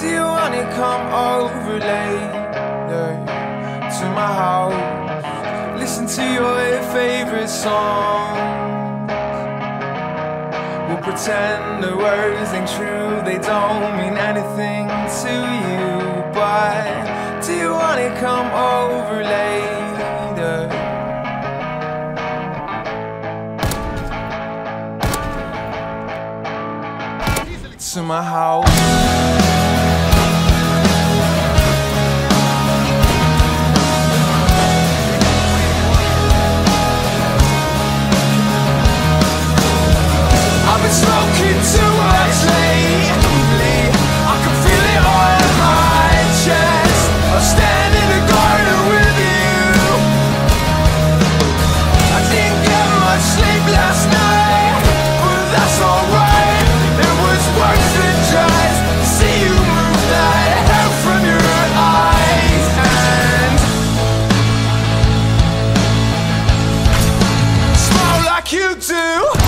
Do you wanna come over later to my house? Listen to your favorite song. We'll pretend the words ain't true, they don't mean anything to you. But do you wanna come over later? To my house. you too!